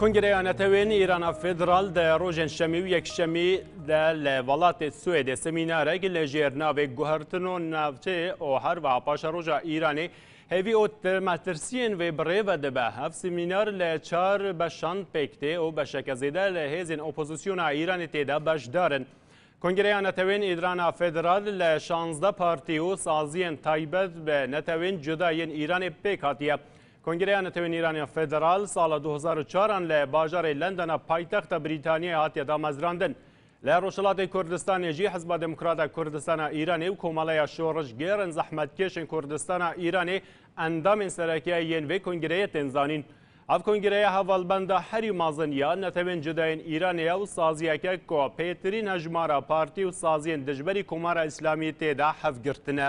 کنگرەی ئەنەتەوێنی ئیرانە فێدرال دە ڕۆژێن شەمی و یەکشەمی دە لە وڵاتێ سوێدێ سمینارێک لە ژێر ناوێک گوهرتن و ناوچێ ئۆ هەروە پاشە ڕۆژە ئیرانێ هەێڤی ئۆ تر ماترسیێن وەێ بڕێ وە دە بە هەڤ سمینار لە چار بەشان پێک تێ ئۆ بەشە کە زێدە لە هێزێن ئۆپۆزسیۆنا ئیرانی تێ دا بەش دارن. کۆنگرەیا نەتەوێن ئیدرانا فێدرال لە شانزدە پارتی و سازیێن تایبەت بە نەتەوێن جودا یێن ئیرانێ پێک هاتیە. کۆنگرەیا نەتەوێن ئیرانیا فێدرال ساڵە دو هەزار و چار ان لە باژارێ لەندەنا پایتەختە بریتانیای هاتیە دامەزراندن. لە رۆژهەڵاتی کوردستانێ ژی حزبە دێموکراتە کوردستانە ئیرانێ و کۆمەڵەیە شۆڕشگێڕن زەحمەتکێشێن کوردستانە ئیرانێ ئەندامێن سەرەکیە یێن ڤێ کۆنگرەیە تێن زانین. ئەڤ کۆنگرەیە هەڤالبەندە هەری مازن یا نەتەوێن جودایێن ئیرانێە و سازیەکە ک پێترین هەژمارە پارتی و سازیێن دژبەری کۆمارە ئیسلامی تێدا هەڤگرتنە.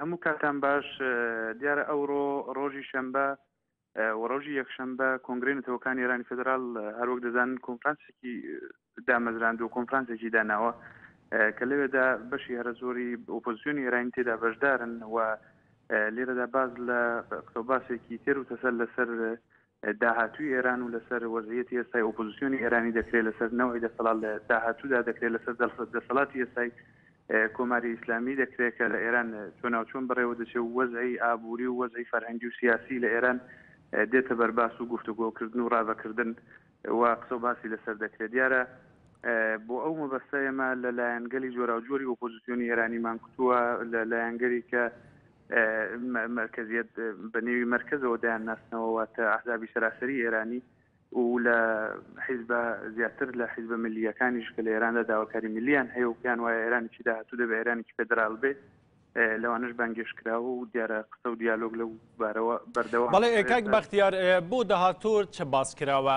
هەموو کاتان باش دیارە ئەوڕۆ ڕۆژی شەمبە وەڕۆژی یەکشەمبە کۆنگری نەتەوەکانی ئێرانی فدرال هەروەک دەزانن کۆنفرانسێکی دامەزراند و کۆنفرانسێکی داناوە کە لەوێدا بەشی هەرە زۆری ئۆپۆزیۆنی ئێرانی تێدا بەشدارن و لێرەدا باز لە قسەباسێکی تێر و تەسەل لەسەر داهاتووی ئێران و لەسەر وەزعیەتی ئێستای ئۆپۆزسیۆنی ئێرانی دەکرێت لەسەر نەوعی دەسەڵات لە داهاتوودا دەکرێت لەسەر دەسەڵاتی ئێستای کۆماری ئیسلامی دەکرێت کە لە ئێران چۆناوچۆن بڕێوە دەچێت و وەزعی ئابووری و وەزعی فەرهەنگی و سیاسی لە ئێران دێتە بەرباس و گفتوگۆکردن و ڕاڤەکردن و قسە و باسی لەسەر دەکرێت دیارە بۆ ئەو مەبەستە ئێمە لە لایەنگەلی جۆراوجۆری ئۆپۆزیسیۆنی ئێرانیمان کوتووە لە لایەنگەری کە مەرکەزیەت بە نێوی مەرکەزەوە دەیان ناسنەوە واتە ئەحزابی سەراسەری ئێرانی و لە حیزبە زیاتر لە حیزبە ملیەکانیش کە لە ئێراندا داواکاری ملیان هەیە و پێیان وایە ئێرانی چی داهاتوو دەبێ ئێرانی چی فدرال بێ لەوانش بانگێش کراوە و دیارە قسە و دیالۆگ لەو بارەوە بەردەوام بەڵێ ئێکاک بەختیار بۆ داهاتۆر چ باس کراوە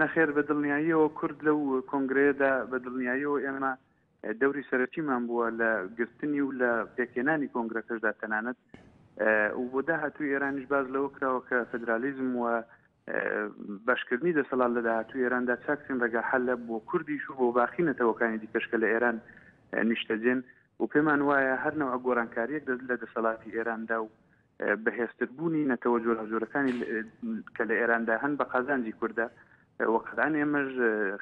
نەخێر بە دڵنیاییەوە کورد لەو کۆنگرەیەدا بە دڵنیاییەوە ئێمە دەوری سەرەکیمان بووە لە گرتنی و لە پێکێنانی کۆنگرەکەشدا تەنانەت و بۆ داهاتوو ئێرانیش باز لەوە کراوە کە فدرالیزم و بەشکردنی دەسەڵات لە داهاتوو ئێراندا چاکترین ڕێگا حلە بۆ کوردیش و بۆ باقی نەتەوەکانی دیکەش کە لە ئێران نیشتەجێن و پێمان وایە هەرنەوە گۆرانکاریەک دەست لە دەسەڵاتی ئێراندا و بەهێزتر بوونی نەتەوە جۆراوجۆرەکانی کە لە ئێراندا هەن بە قازانجی کووردە وەقەدان ئێمەش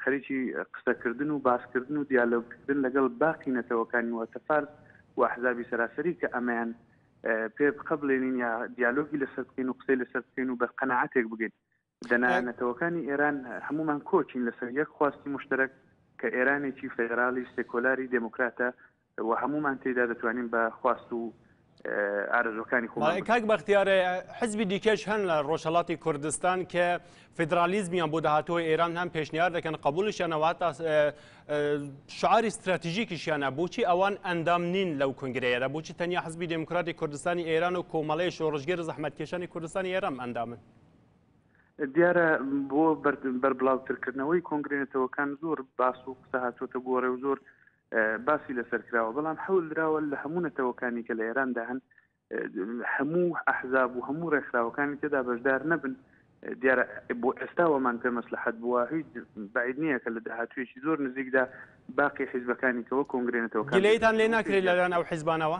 خەریکی قسەکردن و باسکردن و دیالۆگکردن لەگەڵ باقی نەتەوەکانی وەتەفارس و حزابی سەراسەری کە ئەمەیان پێ بقە بلێنین یا دیالۆگی لەسەر بکەین و قسەی لەسەر بکەین و بە قەنەعاتێک بگەین دەنا نەتەوەکانی ئێران هەمومان کۆچین لەسەر یەک خواستی مشتەرەک کە ئێرانێکی فێرالی سێکۆلاری دموکراتە و هەمومان تێدا دەتوانین بە خواست و ئارزوەکانی خۆ کاک بەختیارە حزبی دیکەش هەن لە ڕۆژهڵاتی کوردستان کە فیدرالیزمیان بۆ داهاتەوەی ئێران هەم پێشنیار دەکەن قبولشیانەوە هەتا شعاری استراتیژیکیشیانە بۆچی ئەوان ئەندام نین لەو کنگرەیەدا بۆچی تەنیا حزبی دموکراتی کوردستانی ئێران و کۆمەڵی شۆڕژگەر زەحمەتکێشانی کوردستانی ئێران ئەندامن دیارە بۆ بەربڵاوترکردنەوەی کۆنگری نەتەوەکان زۆر باس و قسە هاتوۆتە گۆڕێ و زۆر باسی لەسەر کراوە بەڵام حەول دراوە لە هەموو نەتەوەکانی کە لە ئێراندا هەن هەموو ئەحزاب و هەموو ڕێکخراوەکانی تێدا بەشدار نەبن دیارە بۆ ئێستاوەمان پێ مەسلحەت بووە هیچ بعید نییە کە لە داهاتوێکی زۆر نزیکدا باقی حیزبەکانیکەوە کۆنگرێنێتەوە گلەیتان لێ ناکرێت لەلایەن ئەو حیزبانەوە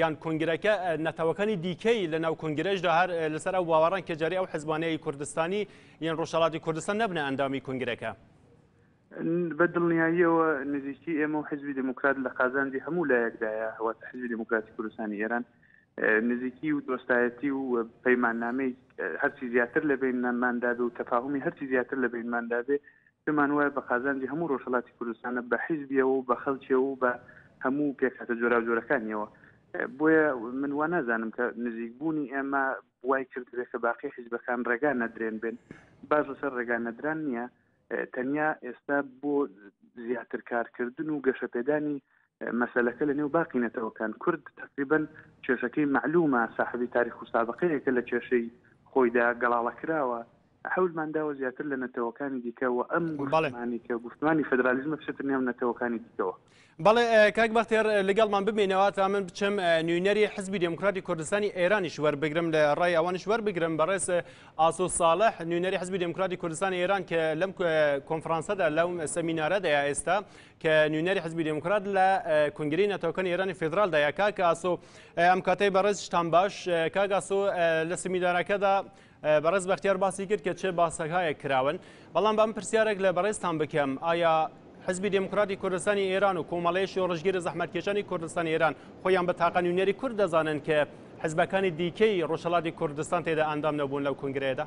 یان کۆنگرەکە نەتەوەکانی دیکەی لە ناو کۆنگرەشدا هەر لەسەر ئەو باوەڕان کە جارێ ئەو حزبانەی کوردستانی یان ڕۆژهەڵاتی کوردستان نەبنە ئەندامی کۆنگرەکە؟ بە دڵنیاییەوە نزیکی ئێمە و حزبی دموکرات لە قازانجی هەموو لایەکدایە واتە حزبی دموکراتی کوردستانی ئێران نزیکی و دۆستایەتی و پەیماننامەی هەرچی زیاتر لە بینماندابێ و تەفاهمی هەرچی زیاتر لە بینماندابێ پێمان وایە بە قازانجی هەموو ڕۆژهەڵاتی کوردستانە، بە حیزبیەوە و بە خەڵکیەوە و بە هەموو پێکهاتە جۆراوجۆرەکانیەوە. بۆیە من وا نازانم کە نزیکبوونی ئێمە وای کردبێت کە باقی حیزبەکان ڕێگا نەدرێن بێن. باس لەسەر ڕێگا نەدران نییە، تەنیا ئێستا بۆ زیاتر کارکردن و گەشەپێدانی مەسەلەکە لە نێو باقی نەتەوەکان کورد تەقریبەن کێشەکەی مەعلومە ساحەبی تاریخ و سابقەیەکە لە کێشەی خۆیدا گەڵاڵە کراوە حەولمان داوە زیاتر لە نەتەوەکانی دیکە و ئەم گفتمانی کە گفتمانی فدرالیزمە بچێتە نێو نەتەوەکانی دیکەوە بەڵێ کاک بەختێر لەگەڵمان بمێنەوە تا من بچم نوینەری حزبی دموکراتی کوردستانی ئێرانیش وەربگرم لە ڕای ئەوانش وەربگرم بەڕێز ئاسۆ ساڵح نوینەری حزبی دموکراتی کوردستانی ئێران کە لەم کۆنفرانسەدا لەم سەمینارەدەیە ئێستا کە نوینەری حزبی دموکرات لە کنگری نەتەوەکانی ئێرانی فیدرالدا یا کاک ئاسۆ ئەم کاتەی بەڕێز شتان باش کاک ئاسۆ لە سمیدارەکەدا بەڕێز بەختیار باسی کرد کە چێ باسەکایە کراون بەڵام بەم پرسیارێک لە بەڕێزتان بکەم ئایا حزبی دموکراتی کوردستانی ئێران و کۆمەڵەی شۆڕژگیری زەحمەتکێشانی کوردستانی ئێران خۆیان بە تاقە نوینەری کورد دەزانن کە حزبەکانی دیکەی ڕۆژهڵاتی کوردستان تێدا ئەندام نەبوون لەو کنگرەیەدا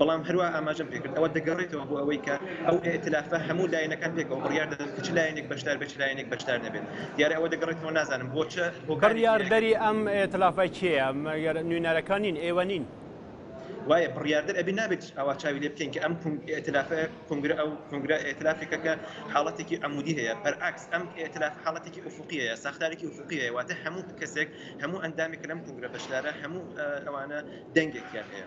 بەڵام هەروا ئاماژەم پێکرد ئەوە دەگەڕێتەوە بۆ ئەوەی کە ئەو ئێتلافە هەموو لایەنەکان پێکەوە بڕیار دەدەن کە چ لایەنێک بەشدار بێت چ لایەنێک بەشدار نەبێت دیارە ئەوە دەگەڕێتەوە نازانم بۆ چ هۆکارێکی هەیە. بڕیاردەری ئەم ئێتلافە کێیە مەگەر نوێنەرەکان نین ئێوە نین؟ وایە بڕیاردەر ئەبێ نابێت ئەوە چاوی لێ بکەین کە ئەم کونگ- ئێتلافە کونگرە ئەو کونگرە ئێتلافێکە کە حاڵەتێکی عەمودی هەیە بەرعەکس ئەم ئێتلاف حاڵەتێکی ئوفوقی هەیە ساختارێکی ئوفوقی هەیە واتە هەموو کەسێک هەموو ئەندامێک کە لەم کونگرە بەشدارە هەموو ئەوانە دەنگێکیان هەیە.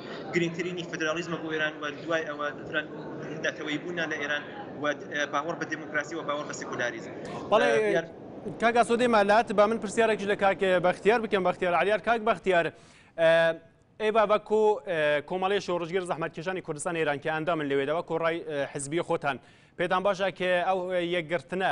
گرینگترینی فدرالیزمە بۆ ئێران و دوای ئەوە دەتران نەتەوەی بوونە لە ئێران و باوەڕ بە دموکراسی و باوەڕ بە سکولاریزم بەڵێ کاک ئاسۆدەی مالات با من پرسیارێکی لە کاک بەختیار بکەم بەختیار علیار کاک بەختیار ئێبا بە کۆ کۆمەڵی شۆڕژگەر زەحمەتکێشانی کوردستان ئێران کە ئەندامن لەوێدەوە کۆڕای حزبی خۆتان پێتان باشە کە ئەو یەکگرتنە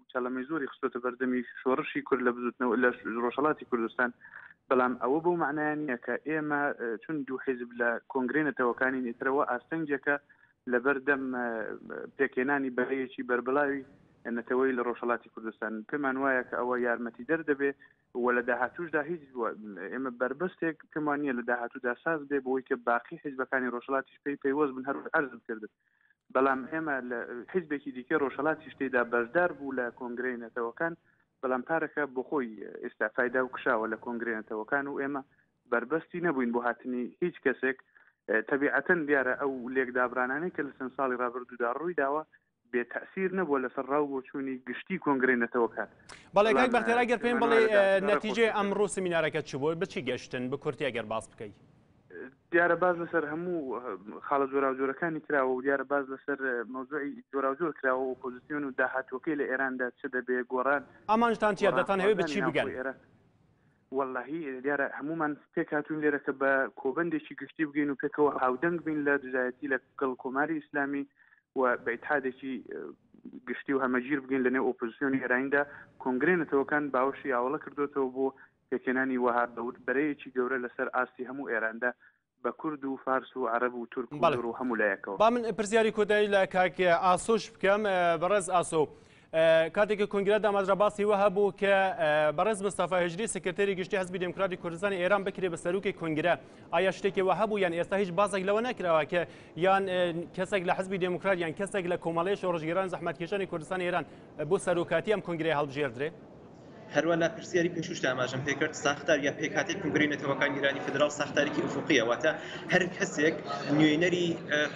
چەڵەمەی زۆری خستۆتە بەردەمی شۆڕشی کورد لە بزوتنەوە لە ڕۆژهڵاتی کوردستان بەڵام ئەوە بەو معنایان نییە کە ئێمە چون دوو حیزب لە کۆنگرێ نەتەوەکانی نێترەوە ئاستەنگێکە لەبەردەم پێکێنانی بەرەیەکی بەربڵاوی نەتەوەی لە ڕۆژهڵاتی کوردستان پێمان وایە کە ئەوە یارمەتی دەردەبێ و لە داهاتووشدا هیچ ئێمە بەربەستێک کەمان نییە لە داهاتوودا ساز بێ بۆی کە باقی حیزبەکانی ڕۆژهڵاتیش پێی پەیوەست بن هەر ئەرزم کردن بەڵام ئێمە لە حیزبێکی دیکە ڕۆژهڵاتی شتێدا بەشدار بوو لە کۆنگرەی نەتەوەکان بەڵام پارەکە بۆ خۆی ئێستا فیدا و کشاوە لە کۆنگرێ نەتەوەکان و ئێمە بەربەستی نەبووین بۆ هاتنی هیچ کەسێک تەبیعەتەن دیارە ئەو لێکدابرانانەی کە لە چەند ساڵی ڕابردوودا ڕووی داوە بێ تەسیر نەبووە لەسەر ڕاو بۆچوونی گشتی کۆنگرەی نەتەوەکان بەڵێ کاک بەختێرا گەر پێم بڵێ نەتیجێ ئەم ڕوو سمینارەکە چ بۆی بچی گەشتن بکورتیا گەر باس بکەیت دیارە باز لەسەر هەموو خاڵە جۆراوجۆرەکانی کراوە و دیارە باز لەسەر مەوزوعی جۆراوجۆر کراوە و پۆزیسیۆن و داهاتوەکەی لە ئێراندا چ دەبێ گۆڕان ئامانجتان چیە دەتان هەوێ بچی بگەن ئێرە وەللەهی دیارە هەموومان پێکهاتووین لێرە کە بە کۆبەندێکی گشتی بگەین و پێکەوە هاودەنگ بین لە دژایەتی لە گەڵ کۆماری ئیسلامی و بە ئیتحادێکی گشتی و هەمەگیر بگەین لەنێو ئۆپۆزیسیۆنی ئێرایندا کۆنگرێ نەتەوەکان باوەشی ئاوڵە کردوێتەوە بۆ پێکێنانی وەها بەرەیەکی گەورە لەسەر ئاستی هەموو ئێراندا بە کورد و فارس و عەرەب و تورک و لور و هەموو لایەکەوە. با من پرسیاری کۆتایی لە کاک ئاسۆش بکەم بەڕێز ئاسۆ کاتێک کە کۆنگرە دامەزرا باسی وە هەبوو کە بەڕێز مستەفا هجری سکرتێری گشتی حزبی دموکراتی کوردستانی ئێران بکرێ بە سەرروکی کۆنگرە ئایا شتێکی وە هەبوو یان ئێستا هیچ باسێک لەوە نەکراوە کە یان کەسێک لە حزبی دموکرات یان کەسێک لە کۆمەڵی شۆڕژگیران زەحمەتکێشانی کوردستانی ئێران بۆ سەرۆکاتی ئەم کۆنگرەی هەڵبژێردرێ هەروالا پرسیاری پێشووشت ئاماژەم پێکرد ساختار یا پێکهاتەی کونگرەی نەتەوەکانی ئیرانی فیدراڵ ساختارێکی ئوفوقیە واتە هەر کەسێک نوێنەری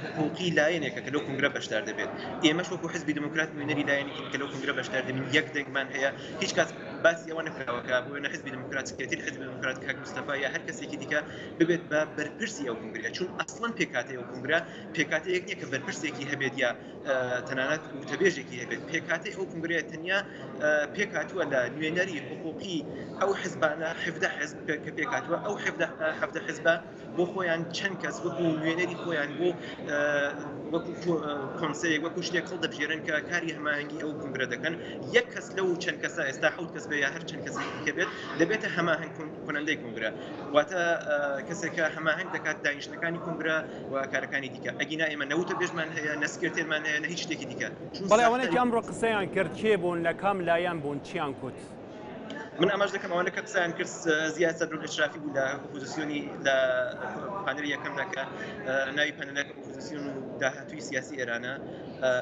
حقوقی لایەنێکە کە لەو کونگرە بەشدار دەبێت ئێمەش وەکو حزبی دموکرات نوێنەری لایەنێکین کە لەو کونگرە بەشدار دەبین یەک دەنگمان هەیە هیچ کات باسی ئەوە نکراوە کە بۆ وێنە حزبی دموکرات سکرتێری حزبی دموکرات کاک مستەفا یا هەر کەسێکی دیکە ببێت بە بەرپرسی ئەو کونگرە چون ئەسڵەن پێکهاتەی ئەو کونگرە پێکهاتەیەک نییە کە بەرپرسێکی هەبێت یا تەنانەت وتەبێژێکی هەبێت پێکاتی ئەو کنگرەیە تەنیا پێکاتوە لە نوێنەری حقوقی ئەو حزبانە حفدە حزب کە پێکاتوە ئەو حفدە حزبە بۆ خۆیان چەند کەس وەکو نوێنەری خۆیان بۆ وەکو کۆنسەیەک وەکو شتێک خڵ دەبژێرن کە کاری هەماهنگگی ئەو کنگرە دەکەن یەک کەس لەو چەند کەسە ئێستا حوت کەس بێ یا هەر چەند کەسی دەبێت دەبێتە هەماهنگ کنندەی کنگرە واتە کەسێکە هەماهنگ دەکات داینشتەکانی کنگرە وکارەکانی دیکە ئەگینا ئێمە نەوتە بێژمان هەیە نەسکرتێرمان هەیە نە هیچ شتێکی دیکە بەڵێ ئەوەنێکی ئەمڕۆ قسەیان کرد چێ بوون لە کام لایەن بوون چیان کوت من ئەمەش دەکەم ئەوەنە کە قسەیان کرد زیاد سەدرۆک ئەشرافی بوو لە ئۆپۆزیسیۆنی لە پانر یەکەمدا کە ناوی پەنەلەکە ئۆپۆزیسیۆن و داهاتوی سیاسی ئێرانە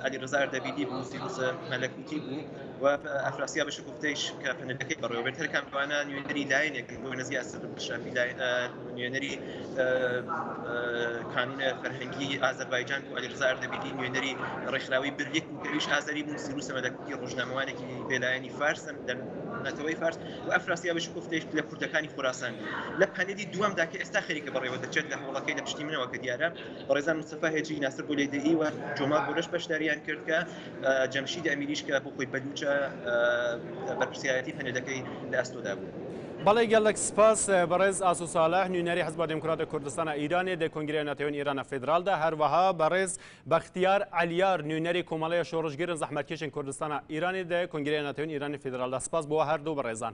ئەلی ڕزار دەبیدی بوو فیروز مەلەکوتی بوو و ئەفراسیا بەشکوفتەیش کە پەنەلەکەی بەڕێوەبێت هەرکام دوانە نوێنەری لایەنێکن بۆ نەزیاد سەدرۆک ئەشرافی لای نوێنەری کانونە فەرهەنگی ئازەربایجان و ئەلیرزا ئەردەبیلی نوێنەری ڕێکخراوی برلیک و پێویش ئازەری بوون سیرو سەمەدەکوکی ڕۆژنامەوانێکی بێلایەنی فارسن لە نەتەوەی فارس و ئەفراسیاویش کوفتێش لە کوردەکانی خوراسان بوو لە پەنێدی دووەمدا کە ئێستا خەریکە بەڕێوە دەچێت لە هەوڵەکەی لە پشتی منەوە کە دیارە بەڕێزان مستەفا هێجی ناسر بولێدەیی و جۆمار بۆرەش بەشداریان کرد کە جەمشید ئەمیریش کە بۆ خۆی بەلووچە، بەرپرسیارێتی هەنێدەکەی لە ئەستۆدا بوو. بەڵی گەلەک سپاس بەڕێز ئاسۆ ساڵح نوینەری حزبا دێموکراتە کوردستانە ئیرانێ دە کۆنگرەێ ناتەوێن ئیرانە فیدراڵ دە هەر وەها بەڕێز بەختیار عەلیار نوینەری کۆمەڵەێ شۆڕشگێرن زەحمەتکێشن کوردستانە ئیرانێ دە کۆنگرەێ ناتەوێن ئیرانی فیدراڵ دە سپاس بۆ هەر دوو بەڕێزان.